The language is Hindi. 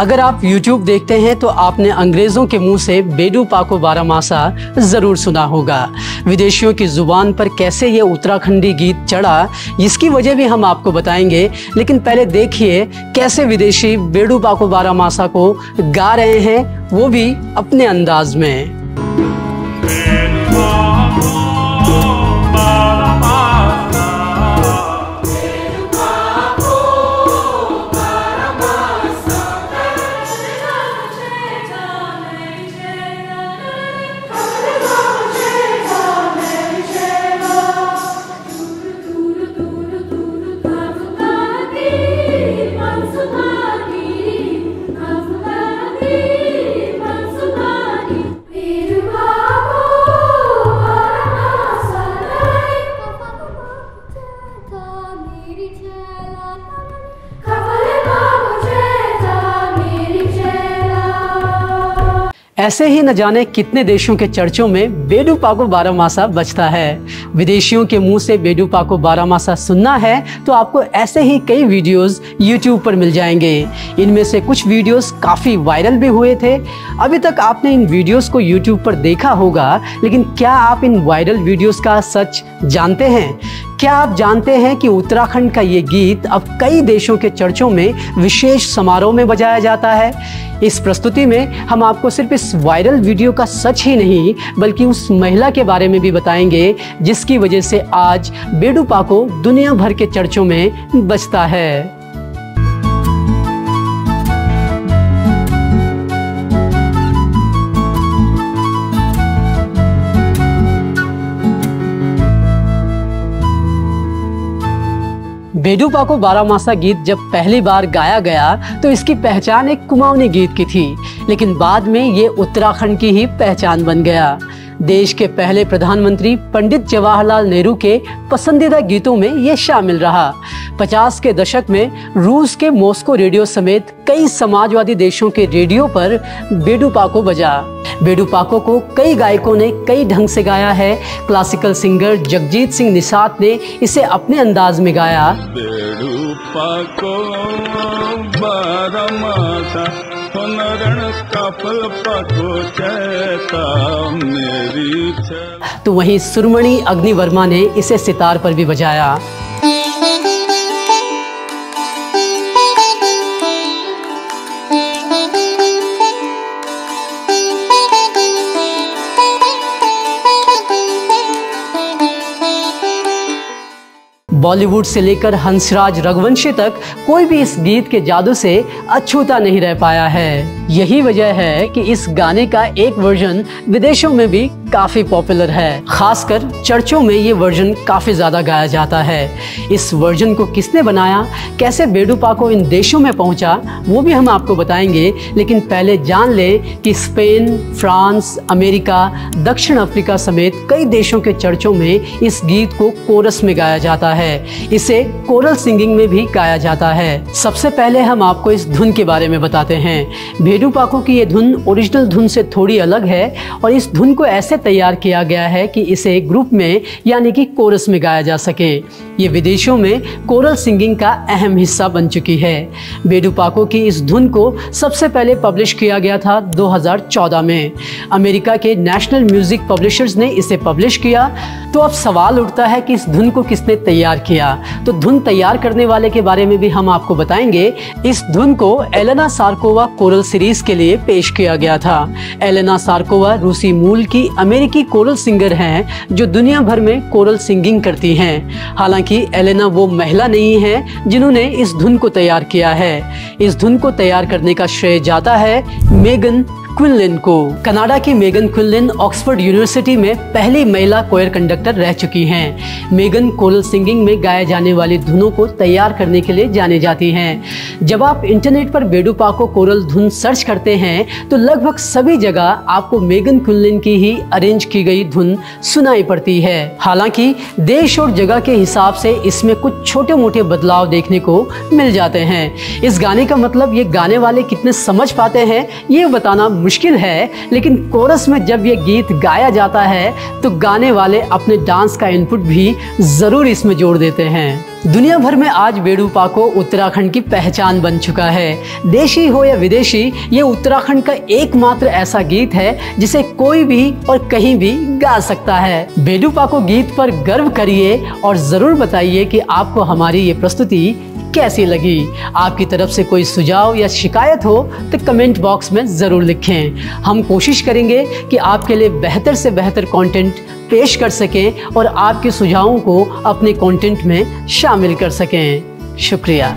अगर आप YouTube देखते हैं तो आपने अंग्रेज़ों के मुँह से बेडू पाको बारामासा ज़रूर सुना होगा। विदेशियों की ज़ुबान पर कैसे ये उत्तराखंडी गीत चढ़ा, इसकी वजह भी हम आपको बताएँगे। लेकिन पहले देखिए कैसे विदेशी बेडू पाको बारामासा को गा रहे हैं, वो भी अपने अंदाज में। ऐसे ही न जाने कितने देशों के चर्चों में बेडू पाको बारामासा बचता है। विदेशियों के मुँह से बेडू पाको बारामासा सुनना है तो आपको ऐसे ही कई वीडियोस यूट्यूब पर मिल जाएँगे। इनमें से कुछ वीडियोस काफ़ी वायरल भी हुए थे। अभी तक आपने इन वीडियोस को यूट्यूब पर देखा होगा, लेकिन क्या आप इन वायरल वीडियोस का सच जानते हैं? क्या आप जानते हैं कि उत्तराखंड का ये गीत अब कई देशों के चर्चों में विशेष समारोह में बजाया जाता है? इस प्रस्तुति में हम आपको सिर्फ़ इस वायरल वीडियो का सच ही नहीं, बल्कि उस महिला के बारे में भी बताएँगे, जिसकी वजह से आज बेडूपा को दुनिया भर के चर्चों में बचता है। बेडू को बारामासा गीत जब पहली बार गाया गया तो इसकी पहचान एक कुमाऊनी गीत की थी, लेकिन बाद में ये उत्तराखंड की ही पहचान बन गया। देश के पहले प्रधानमंत्री पंडित जवाहरलाल नेहरू के पसंदीदा गीतों में ये शामिल रहा। 50 के दशक में रूस के मॉस्को रेडियो समेत कई समाजवादी देशों के रेडियो पर बेडू पाको बजा। बेडू पाको को कई गायकों ने कई ढंग से गाया है। क्लासिकल सिंगर जगजीत सिंह निषाद ने इसे अपने अंदाज में गाया। बेडू पाको तो वहीं सुरमणि अग्निवर्मा ने इसे सितार पर भी बजाया। बॉलीवुड से लेकर हंसराज रघुवंशी तक कोई भी इस गीत के जादू से अछूता नहीं रह पाया है। यही वजह है कि इस गाने का एक वर्जन विदेशों में भी काफ़ी पॉपुलर है। खासकर चर्चों में ये वर्जन काफ़ी ज़्यादा गाया जाता है। इस वर्जन को किसने बनाया? कैसे बेडूपा को इन देशों में पहुँचा? वो भी हम आपको बताएँगे। लेकिन पहले जान लें कि स्पेन, फ्रांस, अमेरिका, दक्षिण अफ्रीका समेत कई देशों के चर्चों में इस गीत को कोरस में गाया जाता है। इसे कोरल सिंगिंग में भी गाया जाता है। सबसे पहले हम आपको इस धुन के बारे में बताते हैं। भेडू पाको की ये धुन ओरिजिनल धुन से थोड़ी अलग है और इस धुन को ऐसे तैयार किया गया है कि इसे ग्रुप में, यानी कि कोरस में गाया जा सके। ये विदेशों में कोरल सिंगिंग का अहम हिस्सा बन चुकी है। बेडू पाको की इस धुन को सबसे पहले पब्लिश किया गया था 2014 में। अमेरिका के नेशनल म्यूज़िक पब्लिशर्स ने इसे पब्लिश किया। तो अब सवाल उठता है कि इस धुन को किसने तैयार किया। तो धुन तैयार करने वाले के बारे में भी हम आपको बताएँगे। इस धुन को एलेना सार्कोवा कोरल सीरीज़ के लिए पेश किया गया था। एलेना सार्कोवा रूसी मूल की अमेरिकी कोरल सिंगर हैं, जो दुनिया भर में कोरल सिंगिंग करती हैं। हालाँकि एलेना वो महिला नहीं है, जिन्होंने इस धुन को तैयार किया है। इस धुन को तैयार करने का श्रेय जाता है मेगन क्विनलिन को। कनाडा की मेगन क्विनलिन ऑक्सफोर्ड यूनिवर्सिटी में पहली महिला कोयर कंडक्टर रह चुकी हैं। मेगन कोरल सिंगिंग में गाए जाने वाली धुनों को तैयार करने के लिए जाने जाती हैं। जब आप इंटरनेट पर बेडूपा को कोरल धुन सर्च करते हैं तो लगभग सभी जगह आपको मेगन क्विनलिन की ही अरेंज की गई धुन सुनाई पड़ती है। हालाँकि, देश और जगह के हिसाब से इसमें कुछ छोटे मोटे बदलाव देखने को मिल जाते हैं। इस गाने का मतलब ये गाने वाले कितने समझ पाते हैं, ये बताना मुश्किल है, लेकिन कोरस में जब ये गीत गाया जाता है तो गाने वाले अपने डांस का इनपुट भी ज़रूर इसमें जोड़ देते हैं। दुनिया भर में आज बेडू पाको उत्तराखंड की पहचान बन चुका है। देशी हो या विदेशी, ये उत्तराखंड का एकमात्र ऐसा गीत है, जिसे कोई भी और कहीं भी गा सकता है। बेडू पाको गीत पर गर्व करिए और ज़रूर बताइए कि आपको हमारी ये प्रस्तुति कैसी लगी? आपकी तरफ़ से कोई सुझाव या शिकायत हो तो कमेंट बॉक्स में ज़रूर लिखें। हम कोशिश करेंगे कि आपके लिए बेहतर से बेहतर कंटेंट पेश कर सकें और आपके सुझावों को अपने कंटेंट में शामिल कर सकें। शुक्रिया।